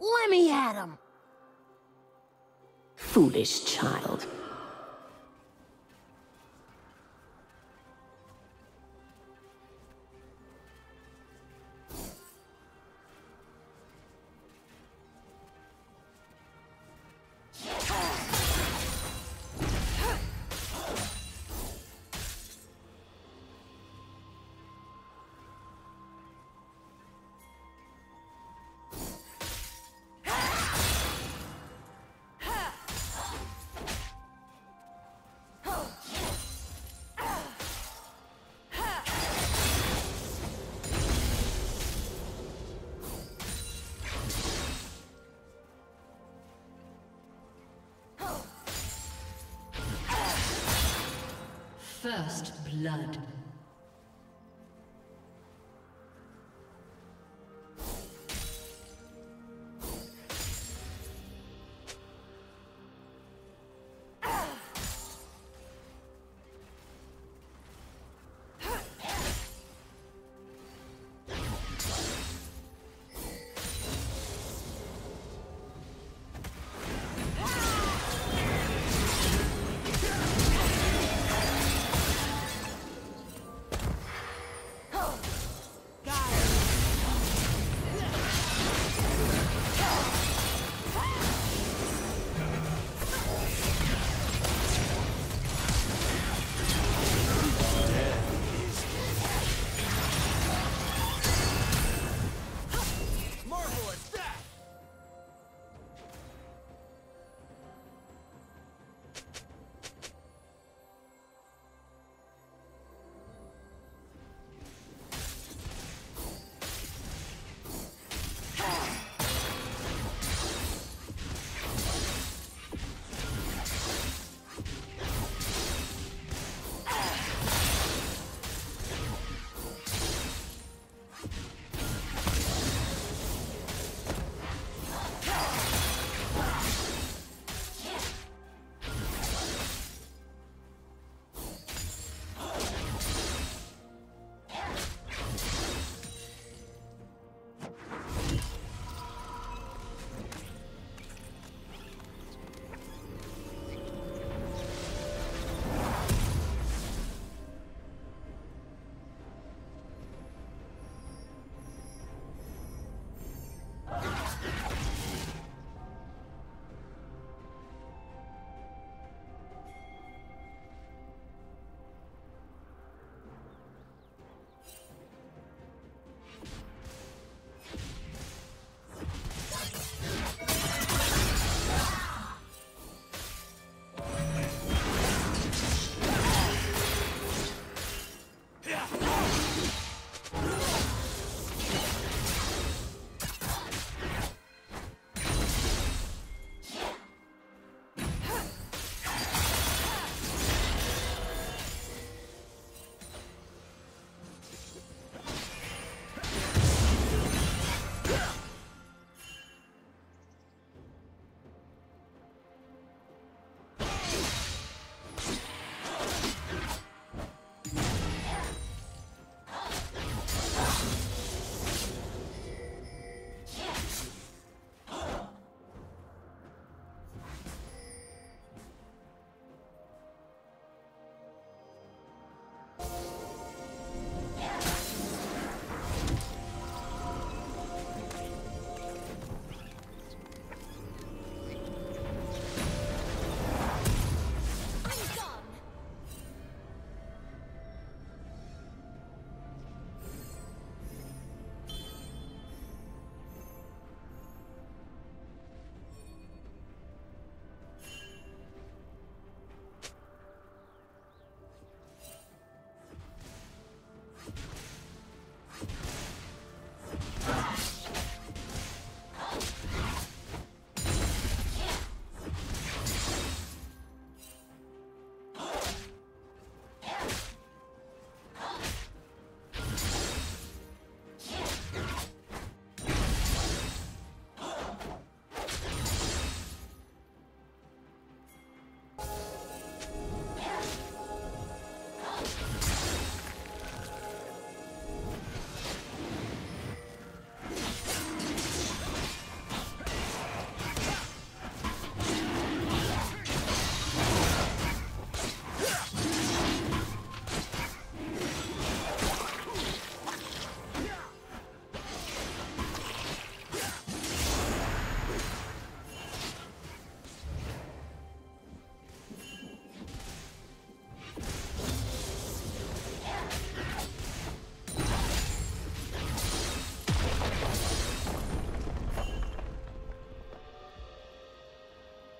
Let me at him! Foolish child. First blood.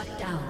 Shut down.